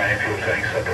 Discovery, roger, main fuel, main.